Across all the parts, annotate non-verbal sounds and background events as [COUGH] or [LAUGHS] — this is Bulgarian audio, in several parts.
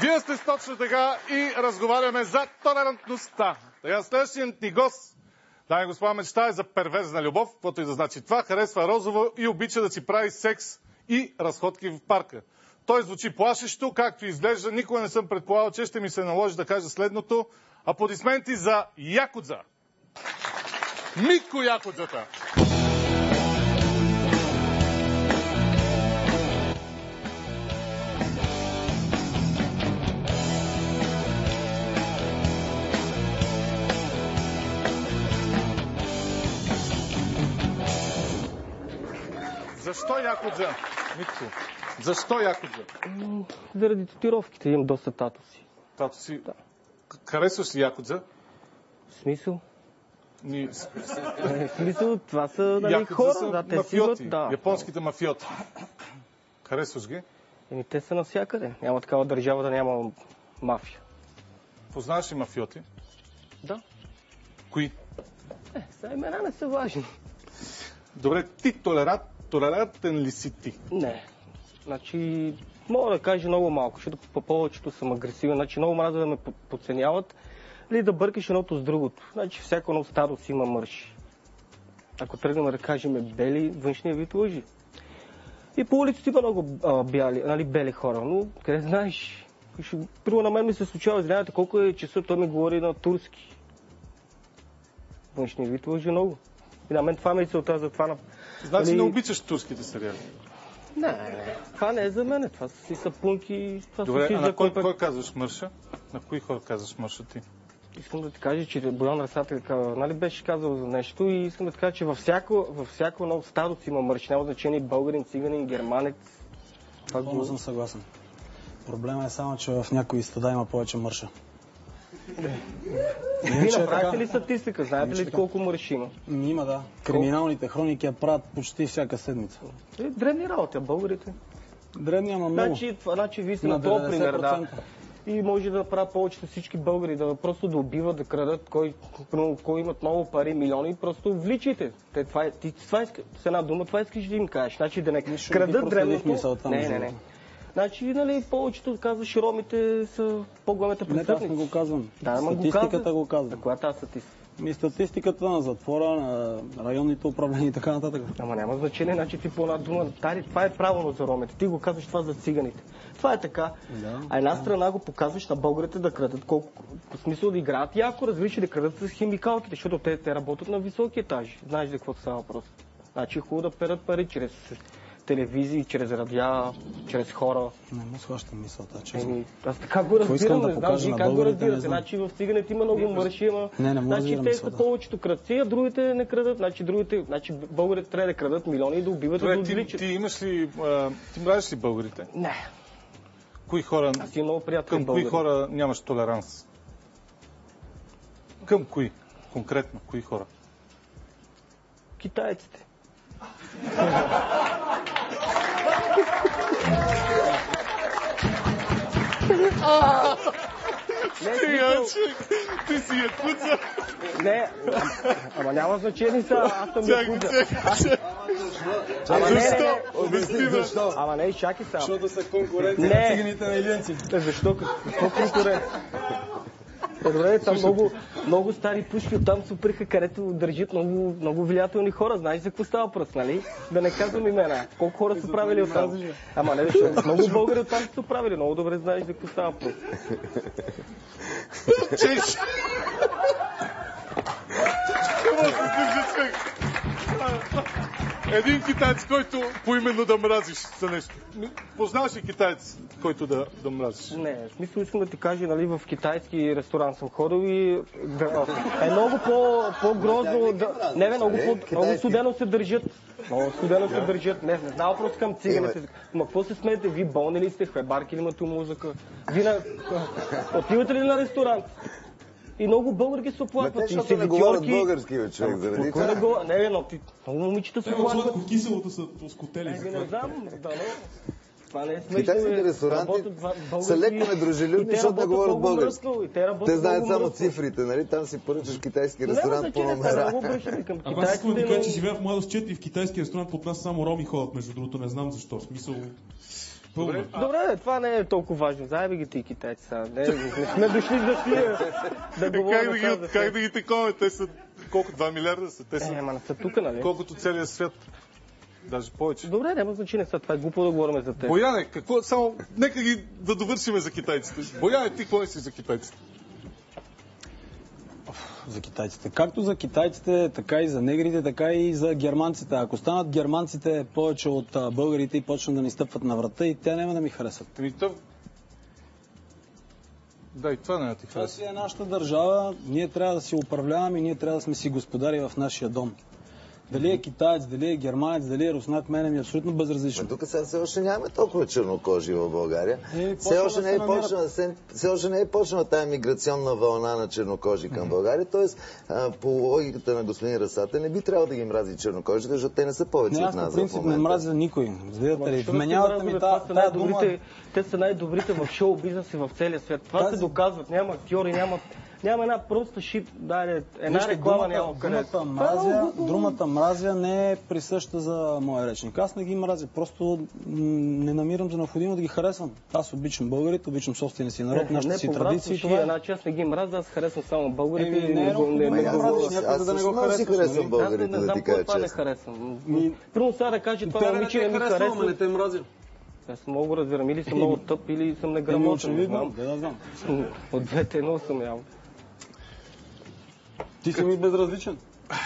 Вие сте точно така и разговаряме за толерантността. Така, следващият ни гост, дами и господа, мечта е за перверзна любов, каквото и да значи това. Харесва розово и обича да си прави секс и разходки в парка. Той звучи плашещо, както изглежда. Никога не съм предполагал, че ще ми се наложи да кажа следното. Аплодисменти за Якудза. Митко Якудзата. Защо Якудза? Митко, защо Якудза? Заради татуировките имам доста татуси. Тато си... Харесваш ли Якудза? В смисъл? Ни... Е, [LAUGHS] в смисъл, това са нали, Якудза хора. са Да, те мафиоти. имат, да. Японските мафиоти. Харесваш ги? Еми, те са навсякъде. Няма такава държава да няма мафия. Познаваш ли мафиоти? Да. Кои? Е, сега имена не са важни. Добре, ти толерант, толерантен ли си ти? Не. Значи, мога да кажа много малко, защото по повечето съм агресивен. Значи, много мразя да ме по- подценяват или да бъркаш едното с другото. Значи, всяко едно стадо си има мърши. Ако тръгнем да кажем бели, външния вид лъжи. И по улиците има много а, бяли, нали, бели хора, но къде знаеш? Първо на мен ми се случава, извинявайте колко е часа, той ми говори на турски. Външния вид лъжи много. И на мен това ми е целта, затова на... Значи Нали- не обичаш турските сериали. Не, не, това не е за мен. Това са си сапунки. Това Добре, си а на кой, компет- кой казваш мърша? На кои хора казваш мърша ти? Искам да ти кажа, че Боян Расател нали, беше казал за нещо и искам да ти кажа, че във всяко, във всяко едно стадо си има мърш. Няма значение българин, циганин, германец. Това го... съм съгласен. Проблема е само, че в някои стада има повече мърша. Вие е направите така. ли статистика? Знаете ли така. колко мърш има? Има, да. Криминалните хроники я правят почти всяка седмица. Е, древни работи, а българите. Древни, ама много. Значи, значи вие сте На този пример, да. 90%. И може да направят повечето всички българи, да просто да убиват, да крадат, кой, имат много пари, милиони, просто вличайте. Те, това е, ти, това иска, с една дума, това искаш да им кажеш. Значи да не крадат древното. не, не, не. Значи, нали, повечето казваш, ромите са по-големите Не така не престъпници. го казвам. Да, ама Статистиката го казва. Коя тази статистика? И статистиката на затвора, на районните управления и така нататък. Ама няма значение, значи ти по една дума, тари, това е правилно за ромите. Ти го казваш това за циганите. Това е така. Да, а една страна го показваш на българите да крадат колко, в смисъл да играят яко, различи да крадат с химикалките, защото те, те работят на високи етажи. Знаеш за какво става въпрос. Значи е хубаво да перат пари чрез телевизии, чрез радиа, чрез хора. Не му схващам мисълта, честно. Еми, аз така го искам разбирам, да не знам вие как го разбирате. Значи в циганите има много мърши, има... Не, не значи те са повечето крадци, а другите не крадат. Значи другите, значи българите трябва да крадат милиони и да убиват и да Добре, ти, ти имаш ли... А, ти мразиш ли българите? Не, Кои хора... аз имам много приятели Към кои българи. хора нямаш толеранс? Към кои? Конкретно, кои хора? Китайците. [LAUGHS] Смисъл, че ти си якуца. не, ама, няма значение са, аз съм чакай. Ама не, не, Защо? Ама не, чакай сега. Защото са конкуренция Не. на циганите на иленци. Е, Защо? Какво конкурент? Е, добре, там много, много стари пушки оттам се оприха, където държат много, много влиятелни хора. Знаеш за какво става въпрос, нали? Да не казвам имена. Колко хора са правили оттам? Ама не, защото [LAUGHS] много българи оттам са правили. Много добре знаеш за какво става. [LAUGHS] Чеш. Смех? Един китаец, който поименно да мразиш за нещо. Познаваш ли китаец, който да, да мразиш? Не, в смисъл искам да ти кажа, нали, в китайски ресторант съм ходил и да, е много по, по-грозно, да, не, бе, много, по, много студено се държат. Много студено се държат. Не, не знам просто към циганите. Ма какво се смеете? Ви болни ли сте? Хлебарки ли имате музика? Ви на... Отивате ли на ресторант? И много българи се оплакват. те, И защото не говорят български, бе, човек, заради не това. го... Не, бе, но ти... Много момичета се оплакват. От киселото са скотели. Еми, не знам, да, но... Това не е смешно. Китайските ресторанти са леко недружелюбни, защото не говорят български. Те, знаят само цифрите, нали? Там си поръчаш китайски ресторант по номера. много обръщате към А аз искам да кажа, че живея в младост 4 и в китайски ресторант под нас само роми ходят, между другото, не знам защо. В Смисъл, Добре, а, Добре, това не е толкова важно. Заеби ги ти китайци сега. Не, не сме дошли да си да е, говорим как, да ги, как да ги такове? Те са колко? 2 милиарда са? Те са Е, ама не са тук, нали? колкото целият свят. Даже повече. Добре, няма значение сега. Това е глупо да говорим за теб. Бояне, какво само... Нека ги да довършиме за китайците. Бояне, ти какво си за китайците? За китайците. Както за китайците, така и за негрите, така и за германците. Ако станат германците повече от а, българите и почнат да ни стъпват на врата, и те няма да ми харесат. Ами то... Да, и това не ти Това харесва. си е нашата държава, ние трябва да си управляваме и ние трябва да сме си господари в нашия дом. Дали е китаец, дали е германец, дали е руснак, мене ми е абсолютно безразлично. Тук сега все още нямаме толкова чернокожи в България. Е, все, още да не е почнала, все, още не е почнала тази миграционна вълна на чернокожи към България. Тоест, а, по логиката на господин Расата, не би трябвало да ги мрази чернокожите, защото те не са повече Не, от аз нас по в принцип не мразя никой. Вменявате ми се та- това са тая дума. най-добрите, те са най-добрите в шоу бизнес и в целия свят. Това Тази- се доказват. Няма актьори, няма, няма една проста шип, да, една Вижте, реклама думата, няма къде. думата, е мразя, думата мразя не е присъща за моя речник. Аз не ги мразя, просто не намирам за необходимо да ги харесвам. Аз обичам българите, обичам собствения си народ, нашите си традиции. Това е. е. Значи аз не ги мразя, аз харесвам само българите. Еми, и не е го- не го аз, да не го харесвам нали? Аз не, българите, не да знам ти кажа това не честно. харесвам. Първо сега да кажа, това момиче не ми харесва. те мразя. Аз много разбирам, или съм много тъп, или съм неграмотен. не очевидно, знам. да, да знам. От двете едно съм явно. Ти си ми безразличен.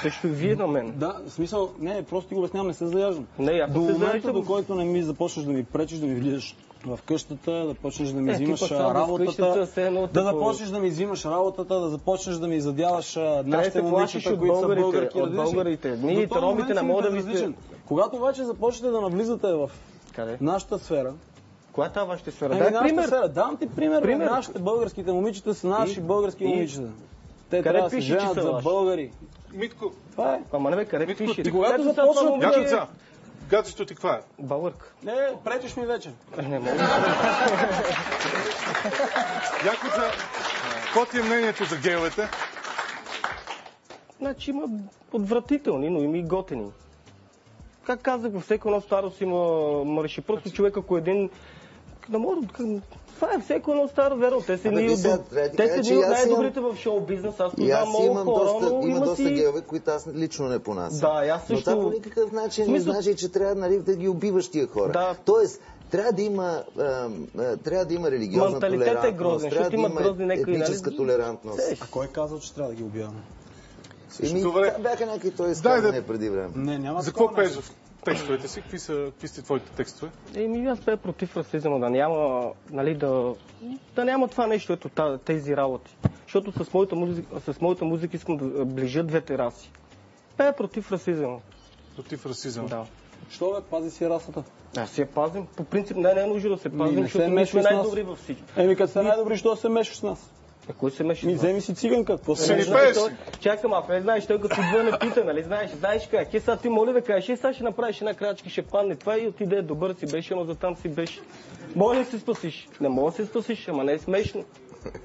Също и вие на мен. Да, в смисъл, не, просто ти го обяснявам, не се заяждам. Не, аз До се момента, заяждам. до който не ми започнеш да ми пречиш, да ми влизаш в къщата, да почнеш да ми Е, взимаш работата, да започнеш да ми взимаш работата, да започнеш да ми задяваш нашите момичета, които са българки. от българите. Ние, ромите, не си ми мога да ви сте... Когато обаче започнете да навлизате в Къде? нашата сфера, Коя е тази вашата сфера? Ами, Дай пример. Сфера. Давам ти пример. Пример. Нашите българските момичета са наши български И? момичета. Те Къде трябва да се женят са за българи. Митко, Това е. Ама не бе, къде Митко, пише? ти когато започна- е- за. Гаджето ти каква е? Българка. Не, пречиш ми вече. Не мога. Яков за. Какво ти е мнението за геовете? Значи има отвратителни, но има и готени. Как казах, във всеки едно старост има мърши. Просто човек, ако един... Не мога да... Това е всеки едно старо, верно. Те са едни ти от, най-добрите в шоу бизнес. Аз познавам аз много имам хора, доста, но има има доста си... геове, които аз лично не понасям. Да, аз Но също- това по никакъв начин не Мисля- значи, че трябва нали, да ги убиваш тия хора. Да. Тоест, трябва да има, а, трябва да има религиозна Менталитет е толерантност, грозен, трябва да има грозни нали? етническа толерантност. Сеш. А кой е казал, че трябва да ги убиваме? Еми, бяха някакви той изказвания да- преди време. Не, няма За какво пееш нещо. в текстовете си? Какви са, какви са твоите текстове? Еми, аз бе против расизма, да няма, нали, да, да няма това нещо, ето тези работи. Защото с моята, музика, с моята музика искам да ближа двете раси. Бе против расизма. Против расизъм. Да. Що бе, пази си расата. Аз си я пазим. По принцип не, не е нужно да се пазим, защото ние сме най-добри във всички. Еми, като са най-добри, що се мешаш с нас? А кой се меши? Ми, вземи си циганка, какво се той- Чакам, ако не знаеш, той като идва не пита, нали знаеш, знаеш как, е сега ти моли да кажеш, е сега ще направиш една крачка, ще падне това и отиде, добър си беше, но за там си беше. Може да се спасиш. Не мога да се спасиш, ама не е смешно.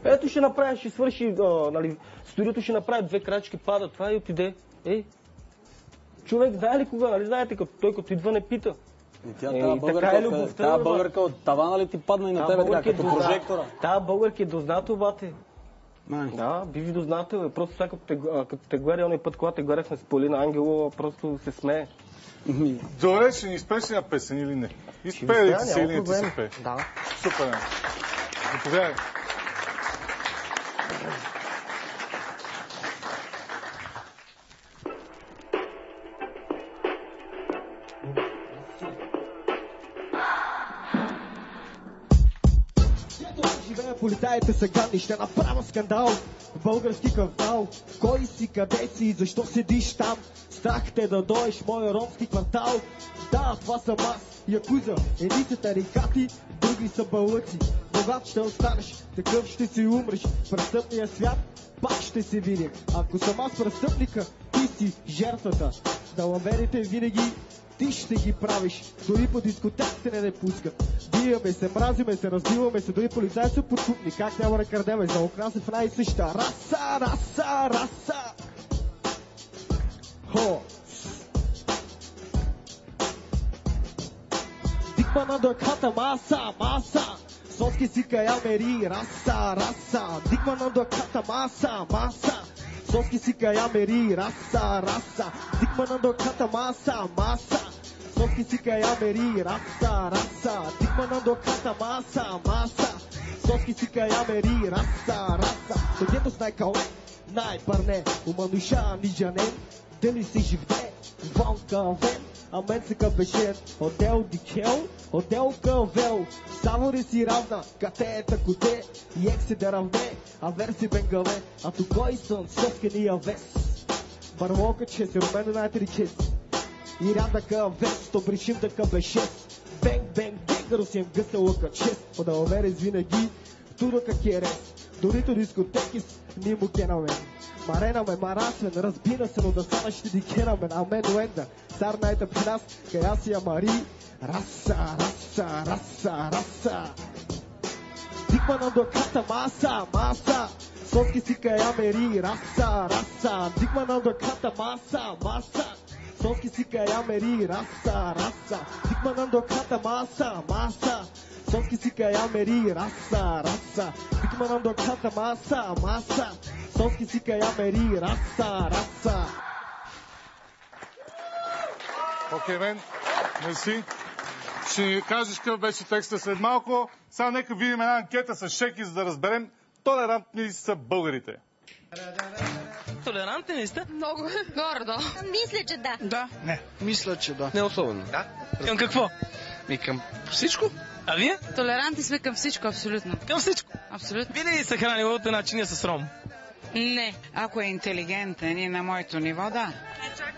Ето ще направиш, ще свърши, а, нали, студиото ще направи две крачки, пада това и отиде. Е, човек знае ли кога, нали знаете, като, той като идва не пита. И тя, тази така българка, е любовта, българка от тавана ли ти падна и на тебе така, като прожектора? Та българки е дознато, бате. Да, би ви дознател. е. Просто сега като те, а, като те гледа онзи път, когато те гледахме с Полина Ангелова, просто се смее. Добре, ще ни изпееш ли една песен или не? Изпее ли ти се или не ти се пее? Да. Супер. е. Заповядай. Полицаите са гадни, ще направя скандал. Български квартал. Кой си, къде си и защо седиш там? Страх те да дойш моя ромски квартал. Да, това съм аз, Якуза. Едни са тарикати, други са балъци Богат ще останеш, такъв ще си умреш. Престъпния свят пак ще се видим Ако съм аз престъпника, ти си жертвата. Да ламерите винаги ти ще ги правиш. Дори по дискотеките не не пускат. Биеме се, мразиме се, разбиваме се, дори полицаи са подкупни. Как няма да крадеме? За окна се в и съща. Раса, раса, раса! Хо! Дикмана до ката маса, маса. Соски си кая мери, раса, раса. Дикмана до ката маса, маса. Соски си кая мери, раса, раса. Дикмана до ката маса, masa. Soski si kaya meri, rasa, rasa. Dikmana do kata masa, masa. Soski si kaya meri, rasa, rasa. Dojemos najkał, najparne. Umanusha nijanen. Deli si živde, vonka ven. Amen Se кабешен, отдел дикел, отдел кавел. Савори си равна, кате е коте, и ек се да равне, а вер си бенгале, а ту кой съм, соскения вес. Барлока чест, румено на три чест. И ряда ка вес, то пришим да беше. Бенг, бенг, бенг, русим гъсала ка чест. Подалверес винаги, тура ка керес. Дорито дискотекис, ни му кенаме. Марена ме марасвен, разбира се, но да стана ще дикераме. Амен уенда, стар найта при нас, кая си я мари. Раса, раса, раса, раса. Дикмана до ката маса, маса. Соски си кая мери, раса, раса. Дикмана до ката маса, маса. Соски си кая мери, раса, раса. Дикмана до ката маса, маса. Соски си кая мери, раса, раса. Дикмана до ката маса, маса. Соски си кая мери, раса, раса. Окей, мен. Мерси. Ще ни кажеш какъв беше текста след малко. Сега нека видим една анкета с шеки, за да разберем толерантни ли са българите. Толерантни ли сте? Много. Гордо. Мисля, че да. Да. Не. Мисля, че да. Не особено. Да. Към какво? Ми към всичко. А вие? Толерантни сме към всичко, абсолютно. Към всичко. Абсолютно. Винаги се хранили от една чиния с ром. Не. Ако е интелигентен и на моето ниво, да.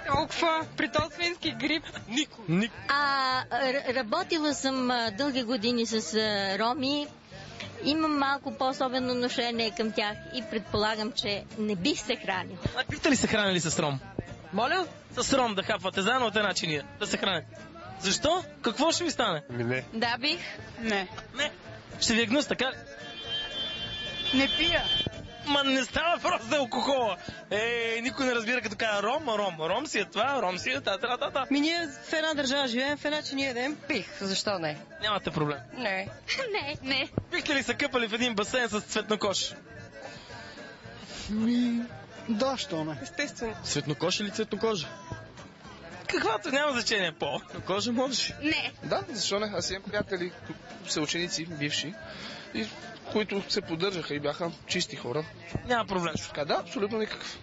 Толкова при този свински грип. Нико. Нико. А, р- работила съм дълги години с роми. Имам малко по-особено отношение към тях и предполагам, че не бих се хранил. А бихте ли се хранили с ром? Моля? С ром да хапвате заедно от една чиния. Да се храните. Защо? Какво ще ви стане? Ми не. Да, бих. Не. Не. Ще ви е гнус, така ли? Не пия. Ма не става просто за алкохола. Е, никой не разбира като кажа ром, ром. Ром си е това, ром си е та, та, та, та. Ми ние в една държава живеем, в една че ние едем. Бих. Защо не? Нямате проблем. Не. [LAUGHS] Не, не. Бихте ли се къпали в един басейн с цветнокош? Ми, да, що не. Естествено. Цветнокож или цветнокожа? Каквато няма значение по. Кожа може. Не. Да, защо не? Аз имам приятели, които са ученици, бивши, и които се поддържаха и бяха чисти хора. Няма проблем. Така, да, абсолютно никакъв.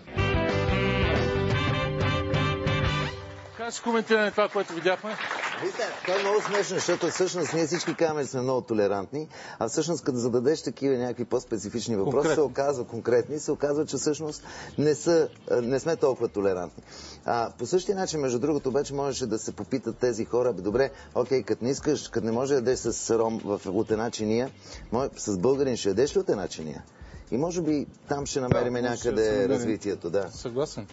Ще коментираме това, което видяхме? Вижте, това е много смешно, защото всъщност ние всички казваме, че сме много толерантни, а всъщност като зададеш такива някакви по-специфични въпроси, Конкретни. се оказва конкретни, се оказва, че всъщност не, са, не сме толкова толерантни. А, по същия начин, между другото, обаче можеше да се попитат тези хора, бе, добре, окей, като не искаш, като не може да ядеш с ром в, от една чиния, може, с българин ще ядеш ли от една чиния? И може би там ще намерим Да, някъде развитието, да. Съгласен.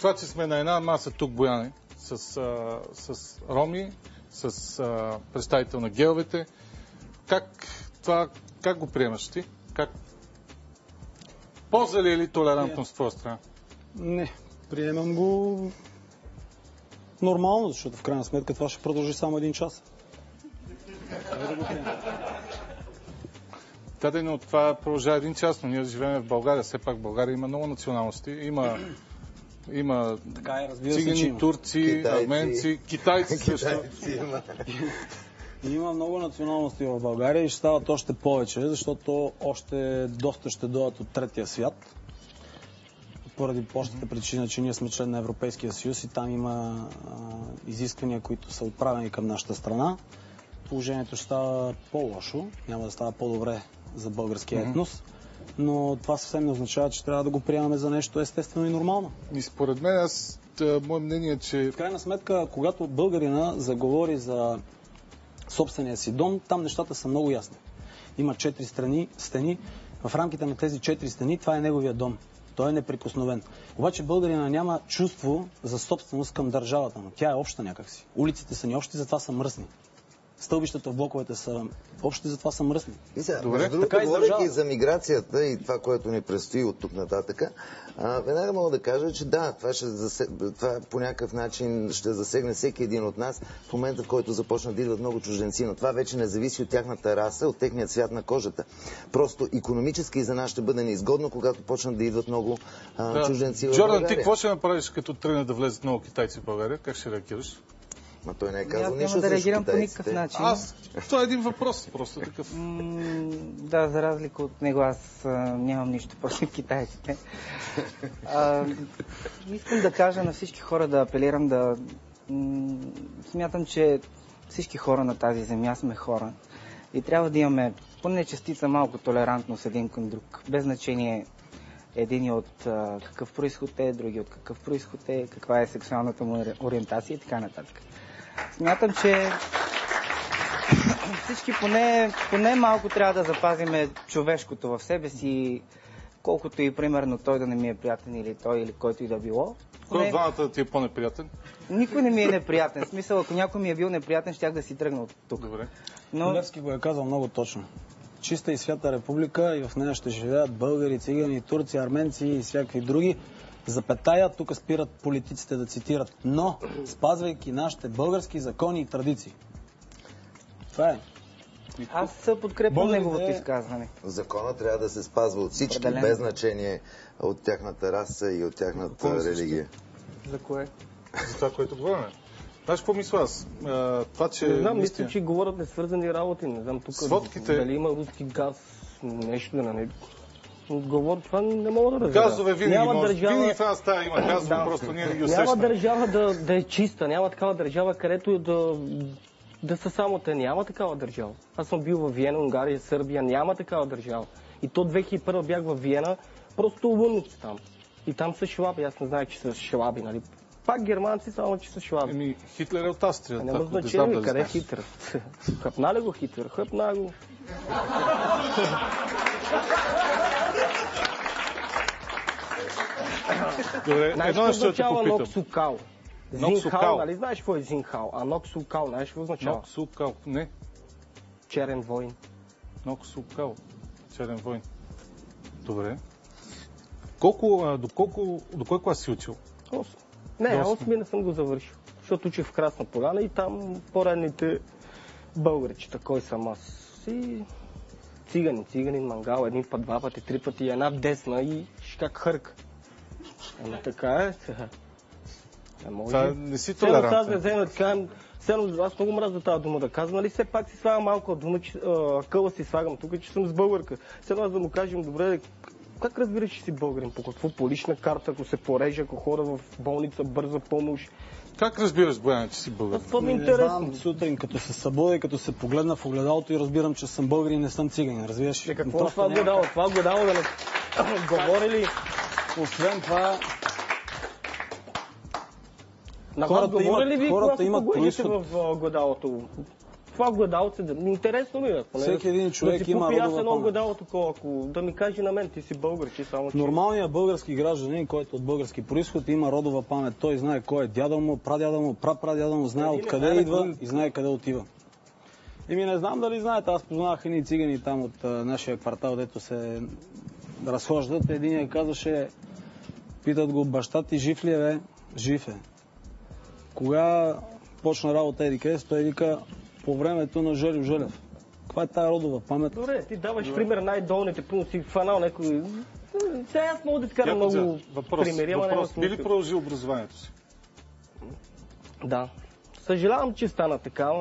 Това, че сме на една маса тук, Бояне, с, а, с роми, с а, представител на геловете, как, това, как го приемаш ти? Как? Полза ли е ли толерантност в твоя страна? Не, приемам го нормално, защото в крайна сметка това ще продължи само един час. Да, да, но това продължава един час, но ние живеем в България. Все пак България има много националности. Има, има Така е, разбира се, цигани, има. турци, Китайци. арменци, китайци [LAUGHS] също. Китайци има. [LAUGHS] Има много националности в България и ще стават още повече, защото още доста ще дойдат от третия свят. Поради простата причина, че ние сме член на Европейския съюз и там има а, изисквания, които са отправени към нашата страна. Положението ще става по-лошо, няма да става по-добре за българския етнос, но това съвсем не означава, че трябва да го приемаме за нещо естествено и нормално. И според мен, аз, тъ, мое мнение е, че В крайна сметка, когато българина заговори за собствения си дом, там нещата са много ясни. Има четири страни, стени. В рамките на тези четири стени това е неговия дом. Той е неприкосновен. Обаче българина няма чувство за собственост към държавата му. Тя е обща някакси. Улиците са ни общи, затова са мръсни. Стълбищата в блоковете са общи, затова са мръсни. И сега, Добре. между другото, издържава. за миграцията и това, което ни предстои от тук нататък, а, веднага мога да кажа, че да, това, ще засе... това по някакъв начин ще засегне всеки един от нас в момента, в който започнат да идват много чужденци, но това вече не зависи от тяхната раса, от техния цвят на кожата. Просто економически за нас ще бъде неизгодно, когато почнат да идват много а, чужденци в Джордан, ти какво ще направиш, като тръгне да влезат много китайци в България? Как ще реагираш? Ма той не е Аз казал няма нищо да срещу реагирам по никакъв начин. Аз, това е един въпрос, просто такъв. М, Да, за разлика от него аз а, нямам нищо против китайците. А, искам да кажа на всички хора, да апелирам да... м, Смятам, че всички хора на тази земя сме хора и трябва да имаме поне частица малко толерантност един към друг. Без значение един от а, какъв происход е, други от какъв происход е, каква е сексуалната му ориентация и така нататък. Смятам, че всички поне, поне малко трябва да запазиме човешкото в себе си, колкото и примерно той да не ми е приятен или той или който и да било. Кой от двамата ти е по-неприятен? никой не ми е неприятен. В смисъл, ако някой ми е бил неприятен, щях да си тръгна от тук. Добре. Но Левски го е казал много точно. Чиста и свята република и в нея ще живеят българи, цигани, турци, арменци и всякакви други. Запетая, тук спират политиците да цитират, но спазвайки нашите български закони и традиции. Това е. аз подкрепям Българите- неговото изказване. Закона трябва да се спазва от всички, Определено. без значение от тяхната раса и от тяхната Какво религия. За кое? За това, което говорим. Знаеш какво мисля аз? А, това, че... Не знам, мисля, че говорят несвързани работи. Не знам тук Сводките- дали има руски газ, нещо да не... Говор, това не мога да разбера. Газове винаги няма може. държава... Винаги в една стая има газове, Да. просто ние не ги Няма усещаме. държава да, да е чиста, няма такава държава, където да, да са само те. Няма такава държава. Аз съм бил в Виена, Унгария, Сърбия, няма такава държава. И то 2001 бях в Виена, просто лунници там. И там са шлаби, аз не знаех, че са шлаби, нали? Пак германци, само че са шлаби. Еми, Хитлер е от Австрия. Няма значение, дали къде е. Хитлер? [LAUGHS] Хъпна ли го Хитлер? Хъпна го. [LAUGHS] Добре, Знаеш едно нещо да те попитам. Зинхал, нали знаеш какво е зинхал? А ноксукал, знаеш какво означава? Ноксукал. Не, Черен войн. Ноксукал. Черен войн. Добре. Колко, до, колко, до кой клас си учил? Осм. Не, Осми. осми не съм го завършил. Защото учих в Красна поляна и там поредните българчета, кой съм аз. И цигани, цигани, мангал, един път, два пъти, три пъти, една десна и ще как хърка. Ама така е сега. Не може. Това не си сега толерантен. да взема да кажем, аз много мразя тази дума да казвам, нали все пак си слагам малко дума, че, а, къла си слагам тук, че съм с българка. Едно аз да му кажем, добре, как разбираш, че си българин? По какво? По лична карта, ако се порежа, ако хора в болница, бърза помощ. Как разбираш, Бояна, че си българин? Това ми е Не интересно. знам, сутрин, като се събудя и като се погледна в огледалото и разбирам, че съм българин и не съм циганин, разбираш? Е, какво е това няма гледало? Това гледало да не [COUGHS] говори ли? Освен това, На Хората имат- ли ви, хората имат происход. в а, гледалото? Това гледалце, да... интересно ми е. поне Всеки един човек да си има купи аз родова едно памет. гледало такова, ако да ми каже на мен, ти си българ, че само че... нормалният български гражданин, който от български происход, има родова памет. Той знае кой е дядо му, прадядо му, прапрадядо му, знае е откъде идва и знае къде отива. Еми не знам дали знаете, аз познавах едни цигани там от а, нашия квартал, дето се разхождат. Един казваше, питат го, баща ти жив ли е, бе? Жив е. Кога почна работа Еди къде си? Той вика, по времето на Желю Желев. Каква е тая родова памет? Добре, ти даваш пример най-долните, пълно си фанал някой... Сега аз мога да изкарам Яков, много въпрос, примери, ама въпрос. Би ли смисъл. продължил образованието си? Да. Съжалявам, че стана така,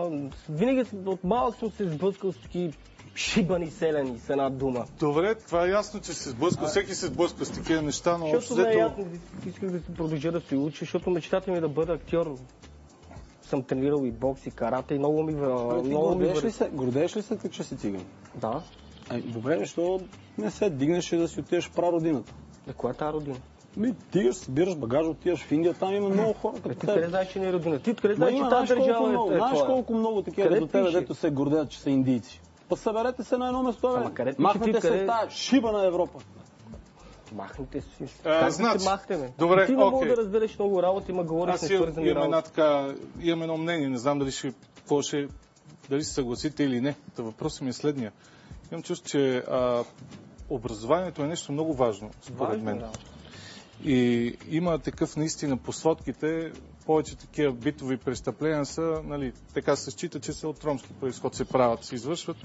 винаги от малък съм се сблъскал с такива шибани селени с една дума. Добре, това е ясно, че се сблъска. Всеки се сблъска с такива неща, но общо Защото ме е ясно, исках да си продължа да се уча, защото мечтата ми е да бъда актьор. Съм тренирал и бокс, и карате, и много ми... Бе, ти Много ми гордееш ли върви. се, гордееш ли се, така, че си циган? Да. Ай, добре, защо не се дигнеш и да си отидеш в прародината? Да, коя е тази родина? Ми, тигаш, събираш багаж, отиваш в Индия, там има много хора Е, като ти къде знаеш, че не е родина? Ти откъде Ма знаеш, че тази държава е, е знаеш колко много такива Къде до тебе, дето се гордеят, че са индийци. Па съберете се на едно место, Ама бе. къде пише Махнете ти, се къде- в тази шиба на Европа. Махнете си. А, Как значи, да се махнеме? добре, Ти не мога окей. да разбереш много работи, ма говориш Аз имам, свързани имам една работи. така, имам едно мнение, не знам дали ще, какво ще, дали се съгласите или не. Та въпросът ми е следния. Имам чувство, че а, образованието е нещо много важно, според Важно, мен. да. И има такъв наистина по сводките, повече такива битови престъпления са, нали, така се счита, че са от ромски происход, се правят, се извършват.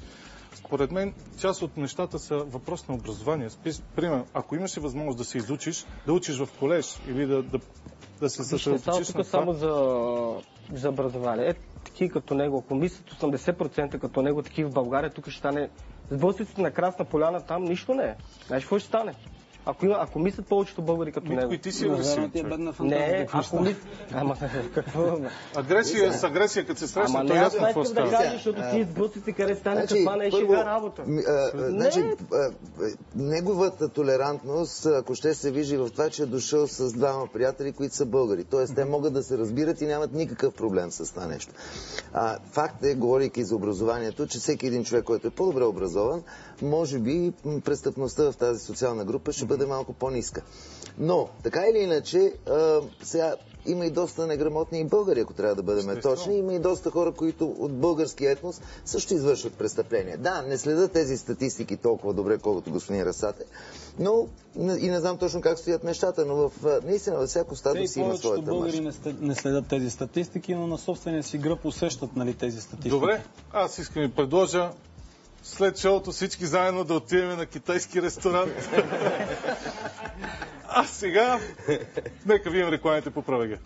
Според мен, част от нещата са въпрос на образование. Примерно, ако имаше възможност да се изучиш, да учиш в колеж или да, да, да се съсредоточиш на тук само това. за, за образование. Е, такива като него, ако мислят 80% като него, такива в България, тук ще стане сблъсъците на Красна поляна, там нищо не е. Знаеш какво ще стане? Ако, има, ако мислят повечето българи като Митко, него. и ти си агресивен е фантазия. Не, ако мислят... Ама какво? Агресия с агресия, като се Ама срещна, не, то аз ясно какво искам да става. кажа, защото ти сблъсъци къде стане, Значи, това не е шега работа. Значи, неговата толерантност, ако ще се вижда и в това, че е дошъл с двама приятели, които са българи. Тоест, те могат да се разбират и нямат никакъв проблем с това нещо. А, факт е, говорейки за образованието, че всеки един човек, който е по-добре образован, може би престъпността в тази социална група ще бъде малко по-ниска. Но, така или иначе, а, сега има и доста неграмотни и българи, ако трябва да бъдем Естествено. точни. Има и доста хора, които от български етнос също извършват престъпления. Да, не следят тези статистики толкова добре, колкото господин Расате, но и не знам точно как стоят нещата, но в, наистина във всяко стадо и си има своята българи мъж. не, не следят тези статистики, но на собствения си гръб усещат нали, тези статистики. Добре, аз искам да ви предложа след шоуто всички заедно да отидем на китайски ресторант. [LAUGHS] а сега, нека видим рекламите по правега.